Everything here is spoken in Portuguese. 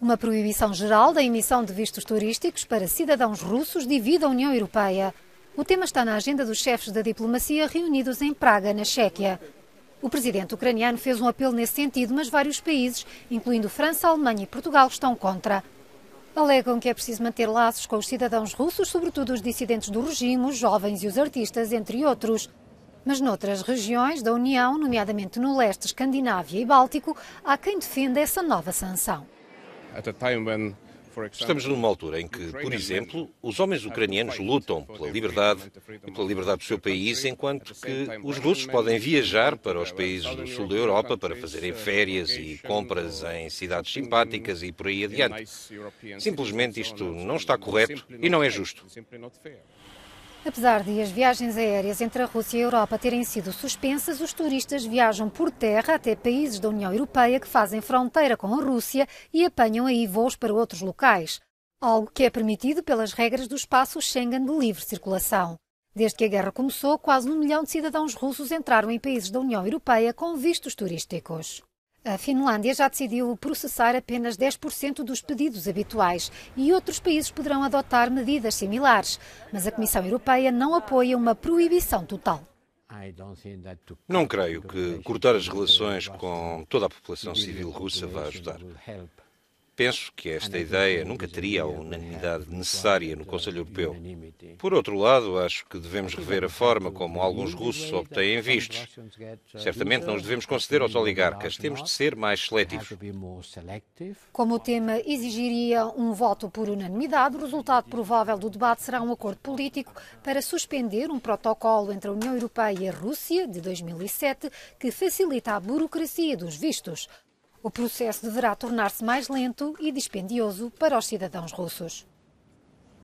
Uma proibição geral da emissão de vistos turísticos para cidadãos russos divide a União Europeia. O tema está na agenda dos chefes da diplomacia reunidos em Praga, na Chequia. O presidente ucraniano fez um apelo nesse sentido, mas vários países, incluindo França, Alemanha e Portugal, estão contra. Alegam que é preciso manter laços com os cidadãos russos, sobretudo os dissidentes do regime, os jovens e os artistas, entre outros. Mas noutras regiões da União, nomeadamente no leste, Escandinávia e Báltico, há quem defenda essa nova sanção. Estamos numa altura em que, por exemplo, os homens ucranianos lutam pela liberdade e pela liberdade do seu país, enquanto que os russos podem viajar para os países do sul da Europa para fazerem férias e compras em cidades simpáticas e por aí adiante. Simplesmente isto não está correto e não é justo. Apesar de as viagens aéreas entre a Rússia e a Europa terem sido suspensas, os turistas viajam por terra até países da União Europeia que fazem fronteira com a Rússia e apanham aí voos para outros locais, algo que é permitido pelas regras do espaço Schengen de livre circulação. Desde que a guerra começou, quase um milhão de cidadãos russos entraram em países da União Europeia com vistos turísticos. A Finlândia já decidiu processar apenas 10% dos pedidos habituais e outros países poderão adotar medidas similares, mas a Comissão Europeia não apoia uma proibição total. Não creio que cortar as relações com toda a população civil russa vá ajudar. Penso que esta ideia nunca teria a unanimidade necessária no Conselho Europeu. Por outro lado, acho que devemos rever a forma como alguns russos obtêm vistos. Certamente não os devemos conceder aos oligarcas. Temos de ser mais seletivos. Como o tema exigiria um voto por unanimidade, o resultado provável do debate será um acordo político para suspender um protocolo entre a União Europeia e a Rússia, de 2007, que facilita a burocracia dos vistos. O processo deverá tornar-se mais lento e dispendioso para os cidadãos russos.